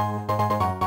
Música